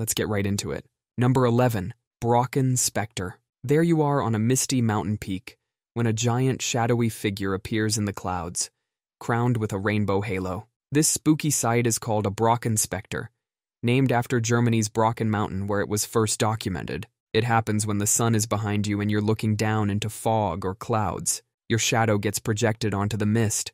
Let's get right into it. Number 11. Brocken Spectre. There you are on a misty mountain peak when a giant shadowy figure appears in the clouds, crowned with a rainbow halo. This spooky sight is called a Brocken Spectre, named after Germany's Brocken Mountain where it was first documented. It happens when the sun is behind you and you're looking down into fog or clouds. Your shadow gets projected onto the mist,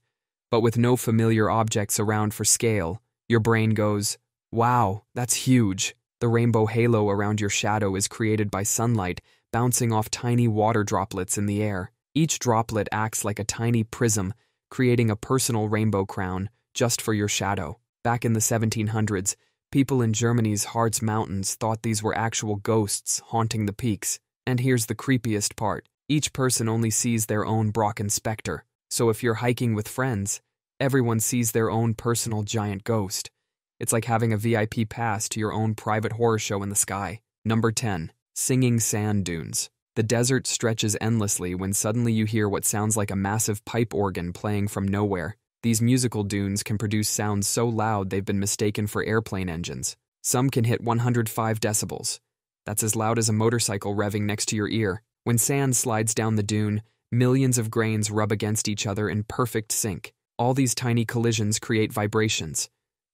but with no familiar objects around for scale, your brain goes, Wow, that's huge. The rainbow halo around your shadow is created by sunlight bouncing off tiny water droplets in the air. Each droplet acts like a tiny prism, creating a personal rainbow crown just for your shadow. Back in the 1700s, people in Germany's Harz Mountains thought these were actual ghosts haunting the peaks. And here's the creepiest part each person only sees their own Brocken specter. So if you're hiking with friends, everyone sees their own personal giant ghost. It's like having a VIP pass to your own private horror show in the sky. Number 10. Singing Sand Dunes. The desert stretches endlessly when suddenly you hear what sounds like a massive pipe organ playing from nowhere. These musical dunes can produce sounds so loud they've been mistaken for airplane engines. Some can hit 105 decibels. That's as loud as a motorcycle revving next to your ear. When sand slides down the dune, millions of grains rub against each other in perfect sync. All these tiny collisions create vibrations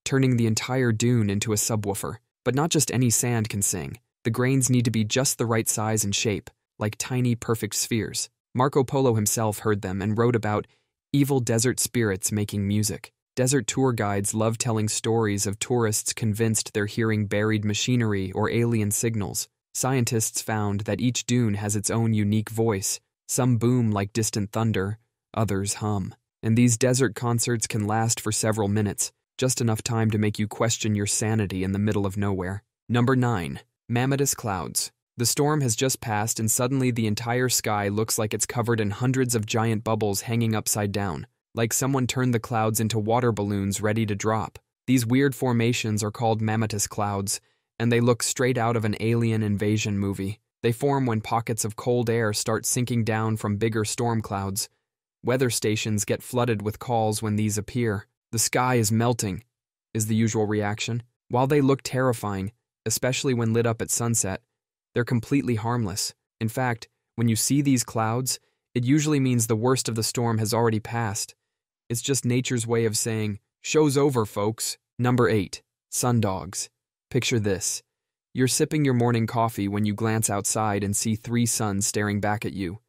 turning the entire dune into a subwoofer. But not just any sand can sing. The grains need to be just the right size and shape, like tiny, perfect spheres. Marco Polo himself heard them and wrote about evil desert spirits making music. Desert tour guides love telling stories of tourists convinced they're hearing buried machinery or alien signals. Scientists found that each dune has its own unique voice. Some boom like distant thunder, others hum. And these desert concerts can last for several minutes, just enough time to make you question your sanity in the middle of nowhere. Number 9. Mammatus Clouds. The storm has just passed, and suddenly the entire sky looks like it's covered in hundreds of giant bubbles hanging upside down, like someone turned the clouds into water balloons ready to drop. These weird formations are called mammatus clouds, and they look straight out of an alien invasion movie. They form when pockets of cold air start sinking down from bigger storm clouds. Weather stations get flooded with calls when these appear. The sky is melting, is the usual reaction. While they look terrifying, especially when lit up at sunset, they're completely harmless. In fact, when you see these clouds, it usually means the worst of the storm has already passed. It's just nature's way of saying, show's over, folks. Number 8. Sundogs. Picture this. You're sipping your morning coffee when you glance outside and see three suns staring back at you,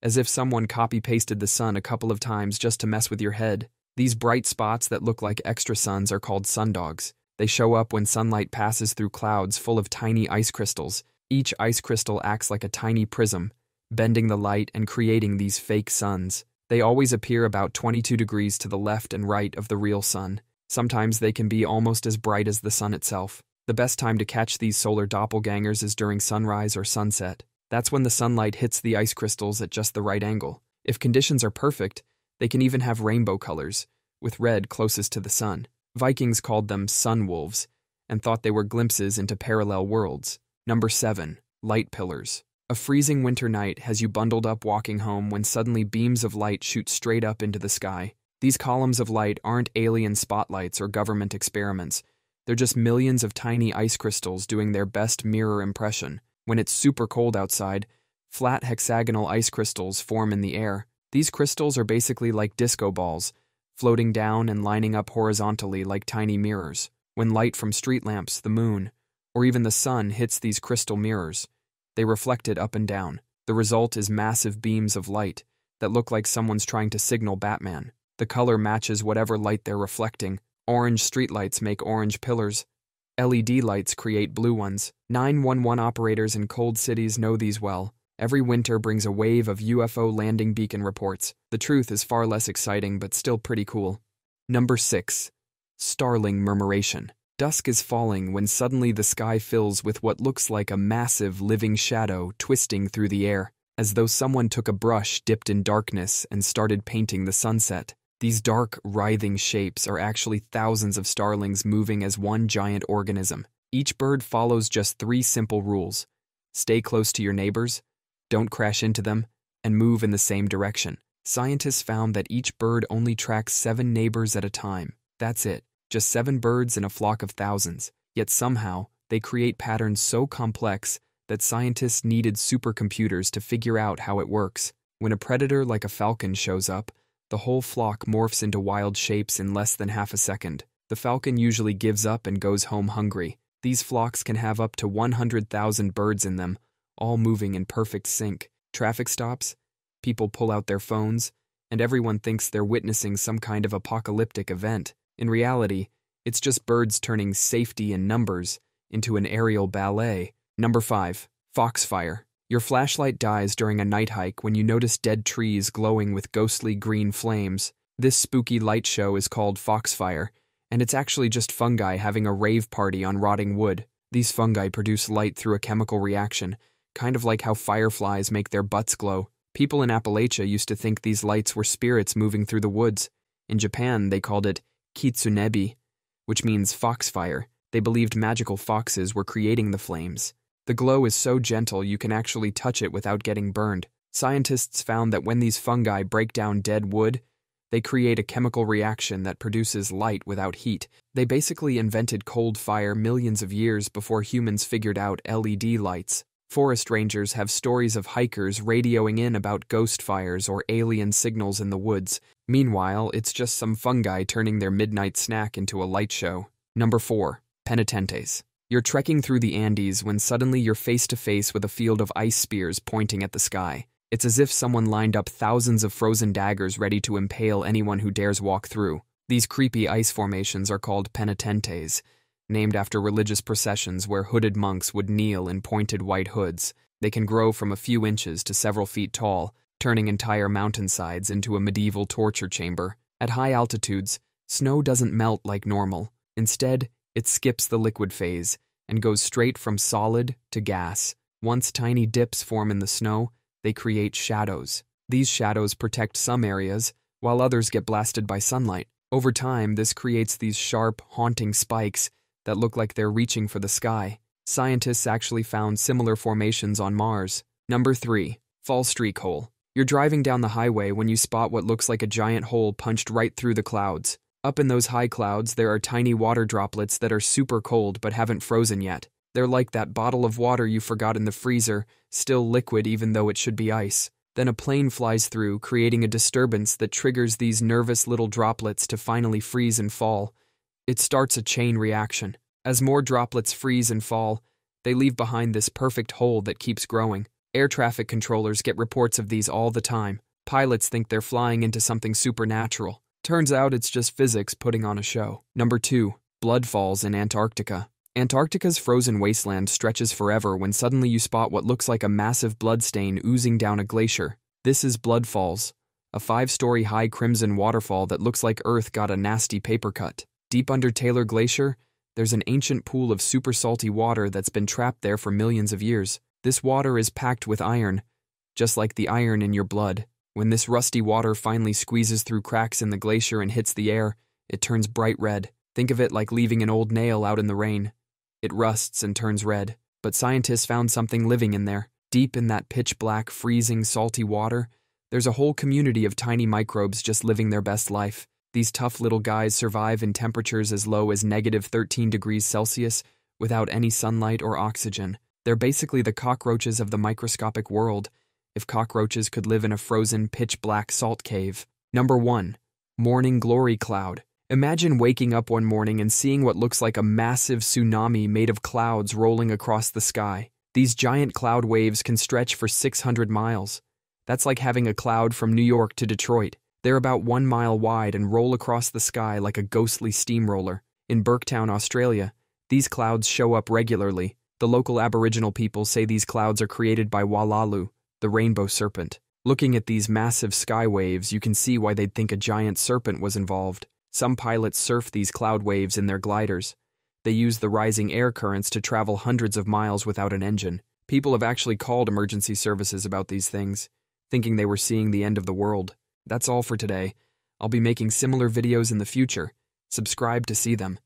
as if someone copy pasted the sun a couple of times just to mess with your head. These bright spots that look like extra suns are called sundogs. They show up when sunlight passes through clouds full of tiny ice crystals. Each ice crystal acts like a tiny prism, bending the light and creating these fake suns. They always appear about 22 degrees to the left and right of the real sun. Sometimes they can be almost as bright as the sun itself. The best time to catch these solar doppelgangers is during sunrise or sunset. That's when the sunlight hits the ice crystals at just the right angle. If conditions are perfect, they can even have rainbow colors, with red closest to the sun. Vikings called them sun wolves and thought they were glimpses into parallel worlds. Number 7. Light Pillars. A freezing winter night has you bundled up walking home when suddenly beams of light shoot straight up into the sky. These columns of light aren't alien spotlights or government experiments. They're just millions of tiny ice crystals doing their best mirror impression. When it's super cold outside, flat hexagonal ice crystals form in the air, these crystals are basically like disco balls, floating down and lining up horizontally like tiny mirrors. When light from street lamps, the moon, or even the sun hits these crystal mirrors, they reflect it up and down. The result is massive beams of light that look like someone's trying to signal Batman. The color matches whatever light they're reflecting. Orange streetlights make orange pillars. LED lights create blue ones. 911 operators in cold cities know these well. Every winter brings a wave of UFO landing beacon reports. The truth is far less exciting, but still pretty cool. Number 6. Starling Murmuration. Dusk is falling when suddenly the sky fills with what looks like a massive living shadow twisting through the air, as though someone took a brush dipped in darkness and started painting the sunset. These dark, writhing shapes are actually thousands of starlings moving as one giant organism. Each bird follows just three simple rules stay close to your neighbors, don't crash into them, and move in the same direction. Scientists found that each bird only tracks seven neighbors at a time. That's it, just seven birds in a flock of thousands. Yet somehow, They create patterns so complex that scientists needed supercomputers to figure out how it works. When a predator like a falcon shows up, the whole flock morphs into wild shapes in less than half a second. The falcon usually gives up and goes home hungry. These flocks can have up to 100,000 birds in them, all moving in perfect sync. Traffic stops, people pull out their phones, and everyone thinks they're witnessing some kind of apocalyptic event. In reality, it's just birds turning safety and numbers into an aerial ballet. Number 5. Foxfire. Your flashlight dies during a night hike when you notice dead trees glowing with ghostly green flames. This spooky light show is called foxfire, and it's actually just fungi having a rave party on rotting wood. These fungi produce light through a chemical reaction, kind of like how fireflies make their butts glow. People in Appalachia used to think these lights were spirits moving through the woods. In Japan, they called it kitsunebi, which means foxfire. They believed magical foxes were creating the flames. The glow is so gentle you can actually touch it without getting burned. Scientists found that when these fungi break down dead wood, they create a chemical reaction that produces light without heat. They basically invented cold fire millions of years before humans figured out LED lights. Forest rangers have stories of hikers radioing in about ghost fires or alien signals in the woods. Meanwhile, it's just some fungi turning their midnight snack into a light show. Number 4. Penitentes. You're trekking through the Andes when suddenly you're face to face with a field of ice spears pointing at the sky. It's as if someone lined up thousands of frozen daggers ready to impale anyone who dares walk through. These creepy ice formations are called penitentes, named after religious processions where hooded monks would kneel in pointed white hoods. They can grow from a few inches to several feet tall, turning entire mountainsides into a medieval torture chamber. At high altitudes, snow doesn't melt like normal. Instead, it skips the liquid phase and goes straight from solid to gas. Once tiny dips form in the snow, they create shadows. These shadows protect some areas, while others get blasted by sunlight. Over time, this creates these sharp, haunting spikes that look like they're reaching for the sky. Scientists actually found similar formations on Mars. Number 3. Fall streak Hole. You're driving down the highway when you spot what looks like a giant hole punched right through the clouds. Up in those high clouds, there are tiny water droplets that are super cold but haven't frozen yet. They're like that bottle of water you forgot in the freezer, still liquid even though it should be ice. Then a plane flies through, creating a disturbance that triggers these nervous little droplets to finally freeze and fall. It starts a chain reaction. As more droplets freeze and fall, they leave behind this perfect hole that keeps growing. Air traffic controllers get reports of these all the time. Pilots think they're flying into something supernatural. Turns out it's just physics putting on a show. Number 2. Blood Falls in Antarctica. Antarctica's frozen wasteland stretches forever when suddenly you spot what looks like a massive blood stain oozing down a glacier. This is Blood Falls, a five story high crimson waterfall that looks like Earth got a nasty paper cut. Deep under Taylor Glacier, there's an ancient pool of super salty water that's been trapped there for millions of years. This water is packed with iron, just like the iron in your blood. When this rusty water finally squeezes through cracks in the glacier and hits the air, it turns bright red. Think of it like leaving an old nail out in the rain. It rusts and turns red, but scientists found something living in there. Deep in that pitch black, freezing, salty water, there's a whole community of tiny microbes just living their best life. These tough little guys survive in temperatures as low as negative 13 degrees Celsius without any sunlight or oxygen. They're basically the cockroaches of the microscopic world if cockroaches could live in a frozen, pitch black salt cave. Number 1. Morning Glory Cloud. Imagine waking up one morning and seeing what looks like a massive tsunami made of clouds rolling across the sky. These giant cloud waves can stretch for 600 miles. That's like having a cloud from New York to Detroit. They're about one mile wide and roll across the sky like a ghostly steamroller. In Burketown, Australia, these clouds show up regularly. The local Aboriginal people say these clouds are created by Walalu, the rainbow serpent. Looking at these massive sky waves, you can see why they'd think a giant serpent was involved. Some pilots surf these cloud waves in their gliders. They use the rising air currents to travel hundreds of miles without an engine. People have actually called emergency services about these things, thinking they were seeing the end of the world. That's all for today. I'll be making similar videos in the future. Subscribe to see them.